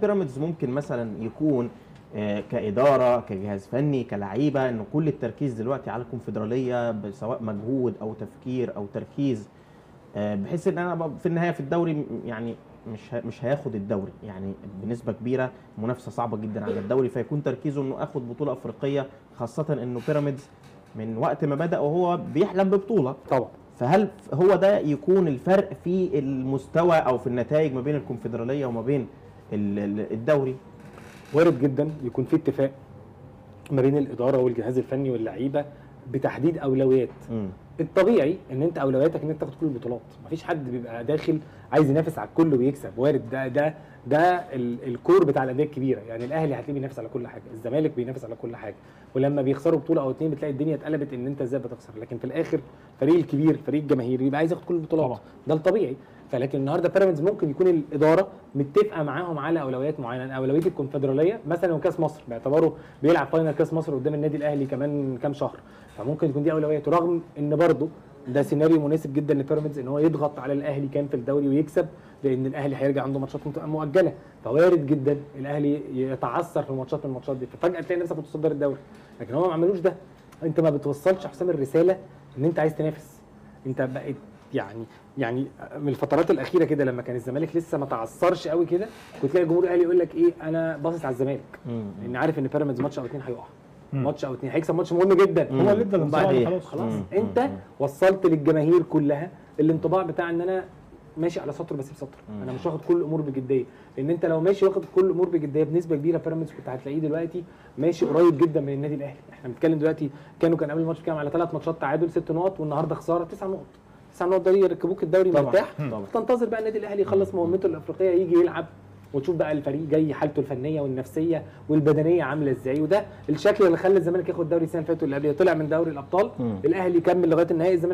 بيراميدز ممكن مثلا يكون آه، كإدارة كجهاز فني كلعيبة إن كل التركيز دلوقتي على الكونفدرالية سواء مجهود أو تفكير أو تركيز آه، بحيث إن أنا في النهاية في الدوري يعني مش مش هياخد الدوري. يعني بنسبة كبيرة منافسة صعبة جدا على الدوري فيكون تركيزه إنه آخد بطولة أفريقية خاصة إنه بيراميدز من وقت ما بدأ وهو بيحلم ببطولة. طبعا. فهل هو ده يكون الفرق في المستوى أو في النتائج ما بين الكونفدرالية وما بين الدوري وارد جدا يكون في اتفاق ما بين الإدارة والجهاز الفني واللعيبة بتحديد أولويات مم. الطبيعي إن أنت أولوياتك إن أنت تاخد كل البطولات. مفيش حد بيبقى داخل عايز ينافس على الكل ويكسب. وارد. ده ده ده ال- الكور بتاع الأندية الكبيرة. يعني الأهلي هتلاقيه بينافس على كل حاجة. الزمالك بينافس على كل حاجة. ولما بيخسروا بطولة أو اتنين بتلاقي الدنيا اتقلبت إن أنت إزاي بتخسر. لكن في الآخر فريق الكبير فريق الجماهيري بيبقى عايز ياخد كل البطولات. طبعا. ده الطبيعي. فلكن النهارده بيراميدز ممكن يكون الإدارة متفقة معاهم على أولويات معينة. أولوية الكونفدرالية مثلا وكأس مصر. باعتباره بيلعب final كأس مصر قدام النادي الأهلي كمان كام شهر. فممكن يكون دي اولوياته رغم إن برضه ده سيناريو مناسب جدا لبيراميدز إن هو يضغط على الأهلي كان في الدوري ويكسب لأن الأهلي هيرجع عنده ماتشات مؤجلة. فوارد جدا الأهلي يتعثر في ماتشات من الماتشات دي. ففجأة تلاقي نفسك بتصدر الدوري. لكن هو ما عملوش ده. أنت ما بتوصلش حسام الرسالة إن أنت عايز تنافس. أنت بقيت يعني يعني من الفترات الأخيرة كده لما كان الزمالك لسه ما تعثرش قوي كده كنت تلاقي الجمهور الأهلي يقول لك إيه أنا باصص على الزمالك. لأن عارف إن بيراميدز ماتش أو اتنين هيقع. ماتش أو اتنين. هيكسب ماتش مهم جدا. هو اللي ادى الانطباع خلاص. خلاص. انت. وصلت للجماهير كلها. الانطباع بتاع ان أنا ماشي على سطر بسيب سطر مم. أنا مش واخد كل الأمور بجدية. لأن انت لو ماشي واخد كل الأمور بجدية بنسبة كبيرة بيراميدز كنت هتلاقيه دلوقتي ماشي قريب جدا من النادي الأهلي. إحنا بنتكلم دلوقتي كانوا كان قبل الماتش بيتكلم على ثلاث ماتشات تعادل ست نقط والنهاردة خسارة. تسع نقط. تسع نقط ده يركبوك الدوري طبعا. مرتاح طبعا. تنتظر بقى النادي الأهلي يخلص مهمته الإفريقية يجي يلعب. وتشوف بقى الفريق جاي حالته الفنية والنفسية والبدنية عاملة إزاي. وده الشكل اللي خلى الزمالك ياخد الدوري السنة اللي فاتت واللي قبلها طلع من دوري الأبطال. الأهلي كمل لغاية النهائي. الزمالك